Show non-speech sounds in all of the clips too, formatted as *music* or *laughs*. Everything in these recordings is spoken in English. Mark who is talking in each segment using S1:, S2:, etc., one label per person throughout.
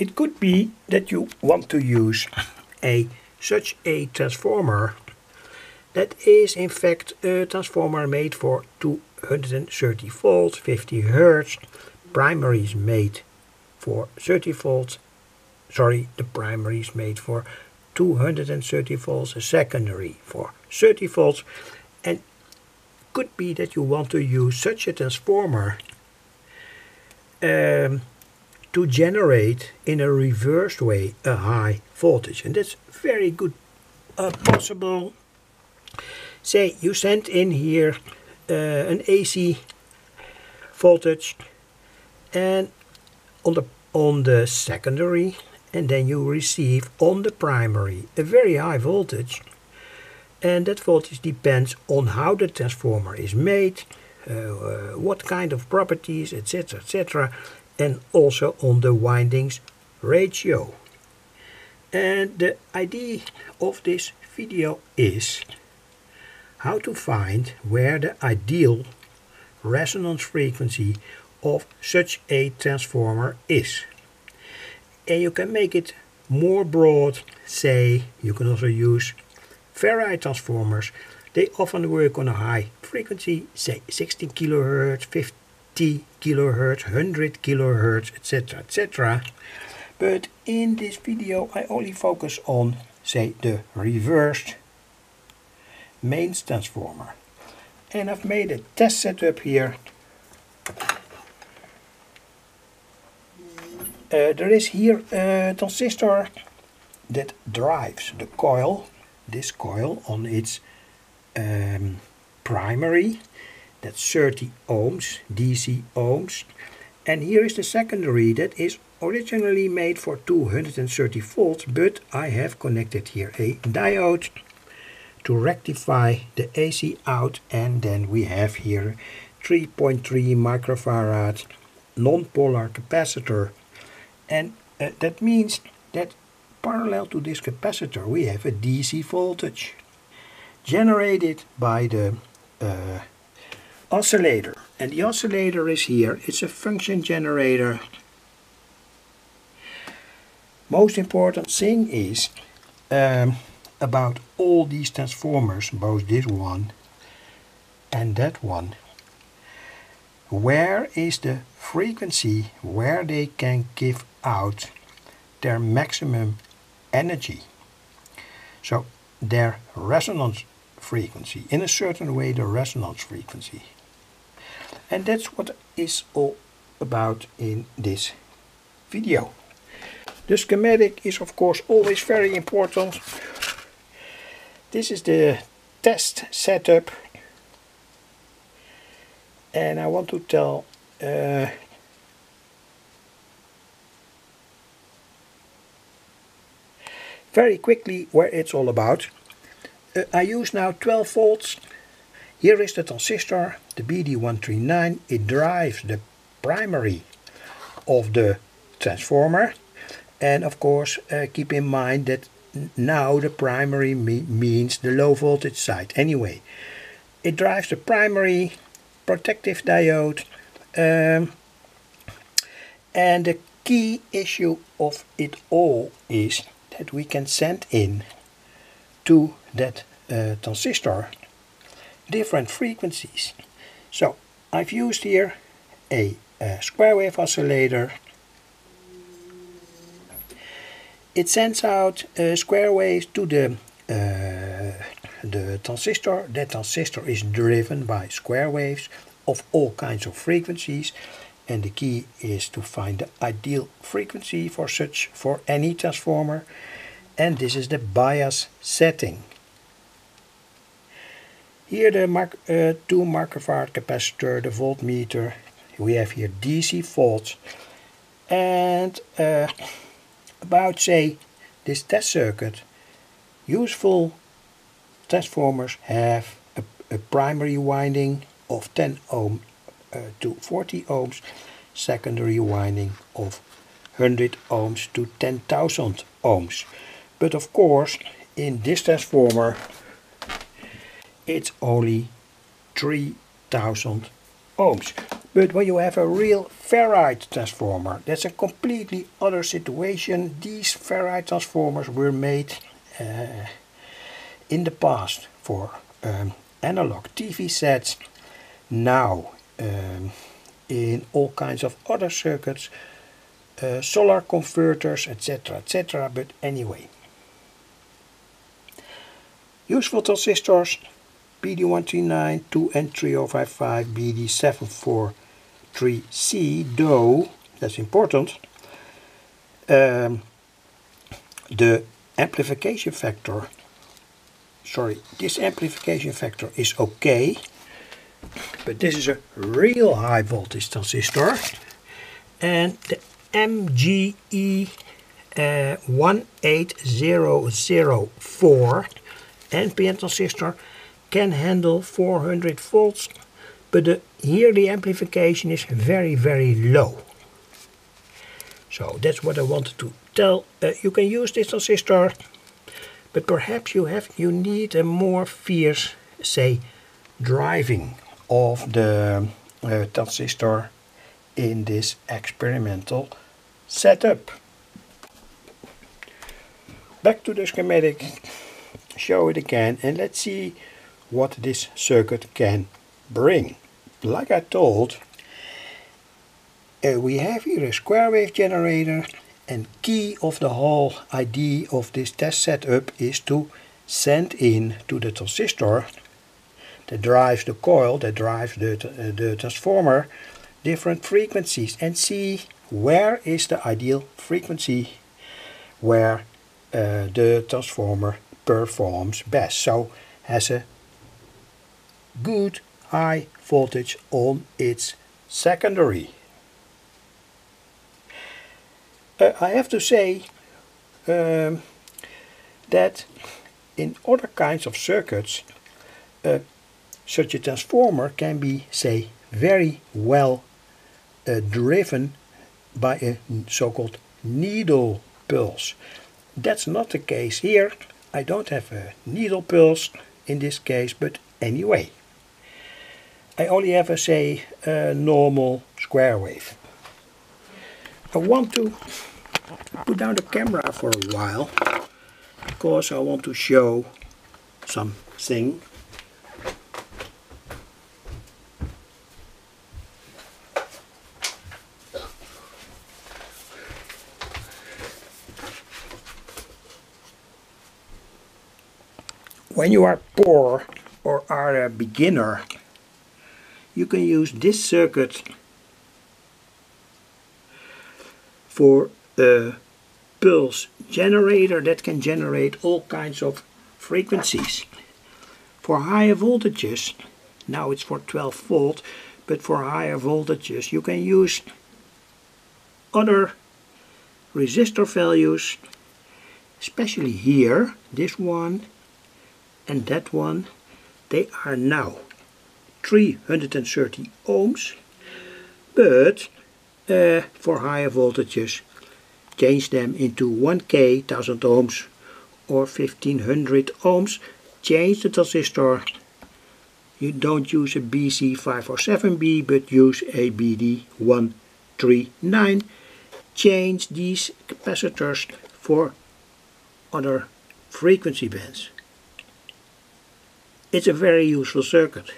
S1: it could be that you want to use a such a transformer that is in fact a transformer made for 230 volts 50 hertz. Primary is made for 30 volts. Sorry the primary is made for 230 volts a secondary for 30 volts. And could be that you want to use such a transformer um, to generate in a reversed way a high voltage. And that's very good uh, possible. Say you send in here uh, an AC voltage and on the on the secondary and then you receive on the primary a very high voltage. And that voltage depends on how the transformer is made uh, uh, what kind of properties etc etc and also on the windings ratio and the idea of this video is how to find where the ideal resonance frequency of such a transformer is. And you can make it more broad, say you can also use ferrite transformers. They often work on a high frequency, say 16 kilohertz, 50 kilohertz, 100 kilohertz, etc. etc. But in this video I only focus on, say, the reversed mains transformer. And I've made a test setup here. Uh, there is here a transistor that drives the coil, this coil on its um, primary, that's 30 ohms, DC ohms. And here is the secondary that is originally made for 230 volts, but I have connected here a diode to rectify the AC out and then we have here 3.3 microfarad non-polar capacitor and uh, that means that parallel to this capacitor we have a DC voltage generated by the uh, oscillator and the oscillator is here it's a function generator most important thing is um, about all these transformers, both this one and that one, where is the frequency where they can give out their maximum energy. So their resonance frequency, in a certain way the resonance frequency. And that's what is all about in this video. The schematic is of course always very important this is the test setup and I want to tell uh, very quickly where it's all about. Uh, I use now 12 volts. Here is the transistor, the BD139. It drives the primary of the transformer. And of course, uh, keep in mind that now the primary me means the low voltage side. Anyway, it drives the primary protective diode um, and the key issue of it all is that we can send in to that uh, transistor different frequencies. So I've used here a, a square wave oscillator it sends out uh, square waves to the uh, the transistor. That transistor is driven by square waves of all kinds of frequencies and the key is to find the ideal frequency for such for any transformer and this is the bias setting. Here the mark, uh, 2 microfarad capacitor, the voltmeter, we have here DC volts and uh, about say this test circuit useful transformers have a, primary winding of 10 ohm uh, to 40 ohms secondary winding of 100 ohms to 10,000 ohms. But of course in this transformer it's only 3000 ohms But when you have a real ferrite transformer, that's a completely other situation. These ferrite transformers were made uh, in the past for um, analog TV sets. Now um, in all kinds of other circuits, uh, solar converters, etc. etc. But anyway, useful transistors BD139, 2N3055, BD743C, though, that's important, um, the amplification factor, sorry, this amplification factor is okay, but this is a real high voltage transistor, and the MJE uh, 18004 NPN transistor can handle 400 volts but the, here the amplification is very very low. So that's what I wanted to tell uh, you can use this transistor but perhaps you have you need a more fierce say driving of the uh, transistor in this experimental setup. Back to the schematic. Show it again and let's see what this circuit can bring. Like I told, uh, we have here a square wave generator and key of the whole idea of this test setup is to send in to the transistor that drives the coil, that drives the, uh, the transformer, different frequencies and see where is the ideal frequency where uh, the transformer performs best. So has a good high voltage on its secondary. Uh, I have to say um, that in other kinds of circuits uh, such a transformer can be say very well uh, driven by a so-called needle pulse. That's not the case here. I don't have a needle pulse in this case, but anyway. I only have a say a normal square wave. I want to put down the camera for a while because I want to show something. When you are poor or are a beginner you can use this circuit for a pulse generator that can generate all kinds of frequencies. For higher voltages, now it's for 12 volt, but for higher voltages you can use other resistor values, especially here, this one and that one, they are now 330 ohms but uh, for higher voltages. Change them into 1k 1000 ohms or 1500 ohms. Change the transistor. You don't use a BC547B but use a BD139 change these capacitors for other frequency bands. It's a very useful circuit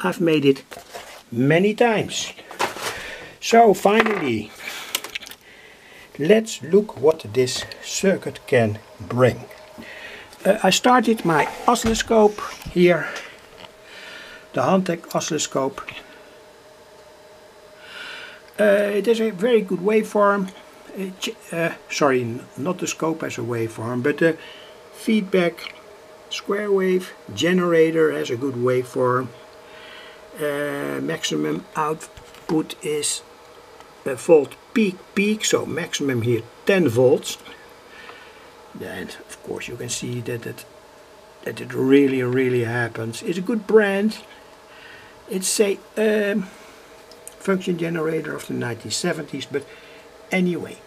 S1: I've made it many times. So finally, let's look what this circuit can bring. Uh, I started my oscilloscope here, the Hantek oscilloscope. Uh, it is a very good waveform. Uh, sorry, not the scope as a waveform, but the feedback square wave generator has a good waveform uh, maximum output is a volt peak peak so maximum here 10 volts. And of course you can see that it that it really really happens. It's a good brand. It's a um, function generator of the 1970s but anyway.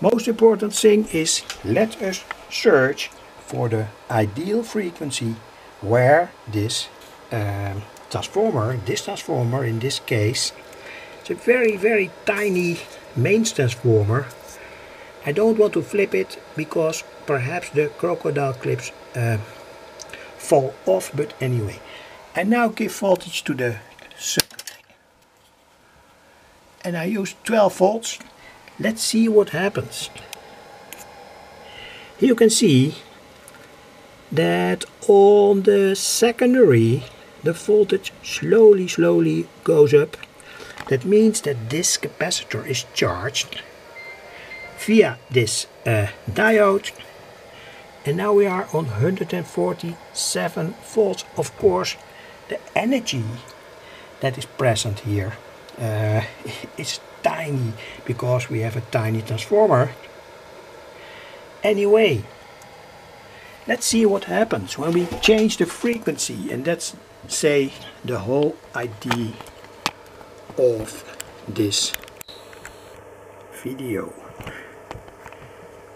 S1: Most important thing is let us search for the ideal frequency where this um, transformer, this transformer in this case, it's a very very tiny mains transformer. I don't want to flip it because perhaps the crocodile clips uh, fall off, but anyway. I now give voltage to the circuit. And I use 12 volts. Let's see what happens. Here you can see that on the secondary the voltage slowly slowly goes up. That means that this capacitor is charged via this uh, diode and now we are on 147 volts. Of course the energy that is present here uh, *laughs* is tiny because we have a tiny transformer. Anyway, let's see what happens when we change the frequency and that's say the whole idea of this video.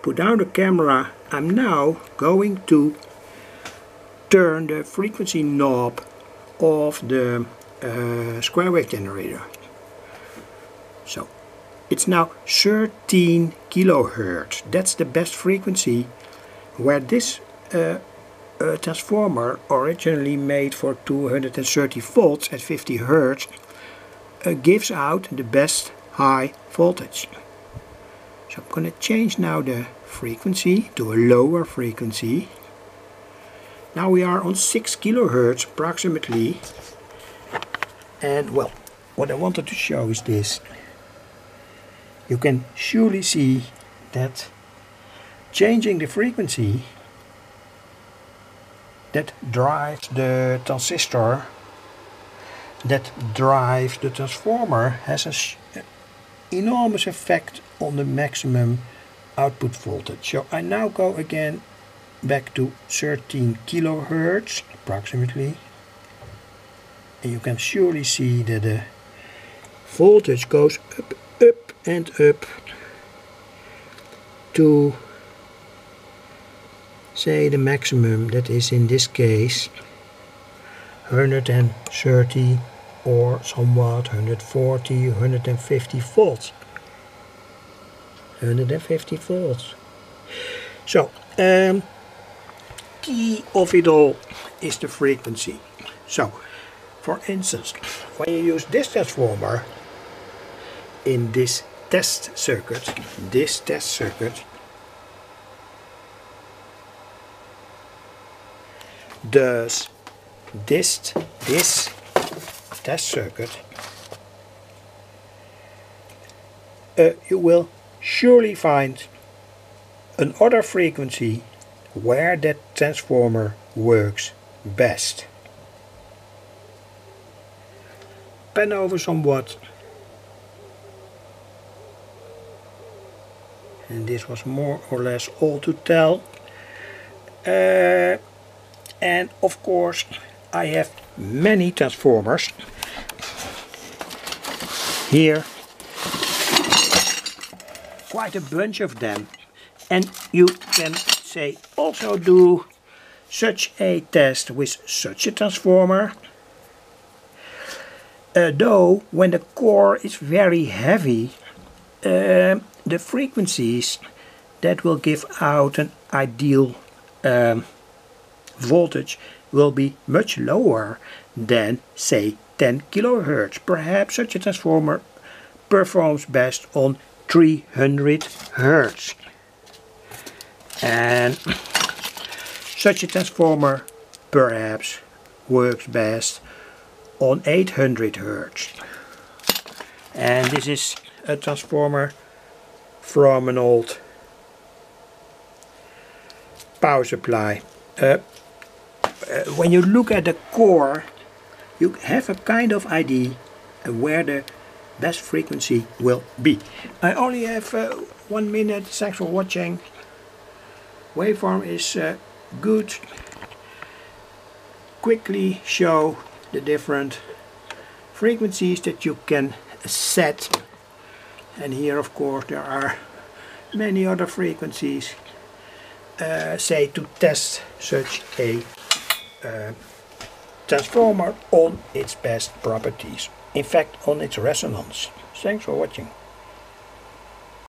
S1: Put down the camera. I'm now going to turn the frequency knob of the uh, square wave generator. So it's now 13 kilohertz. That's the best frequency where this uh, uh, transformer originally made for 230 volts at 50 hertz uh, gives out the best high voltage. So I'm going to change now the frequency to a lower frequency. Now we are on 6 kilohertz approximately. And well, what I wanted to show is this you can surely see that changing the frequency that drives the transistor that drives the transformer has an enormous effect on the maximum output voltage. So I now go again back to 13 kilohertz approximately and you can surely see that the voltage goes up up and up to say the maximum that is in this case 130 or somewhat 140 150 volts. 150 volts. So um, key of it all is the frequency. So for instance when you use this transformer in this test circuit, this test circuit, does this, this test circuit, uh, you will surely find another frequency where that transformer works best. Pen over somewhat and this was more or less all to tell uh, and of course I have many transformers. Here. Quite a bunch of them. And you can say also do such a test with such a transformer. Uh, though when the core is very heavy uh, the frequencies that will give out an ideal um, voltage will be much lower than say 10 kilohertz. Perhaps such a transformer performs best on 300 hertz. And *clears throat* such a transformer perhaps works best on 800 hertz. And this is a transformer from an old power supply. Uh, uh, when you look at the core, you have a kind of idea where the best frequency will be. I only have uh, one minute, thanks for watching. Waveform is uh, good. Quickly show the different frequencies that you can set and here of course there are many other frequencies uh, say to test such a uh, transformer on its best properties, in fact on its resonance. Thanks for watching.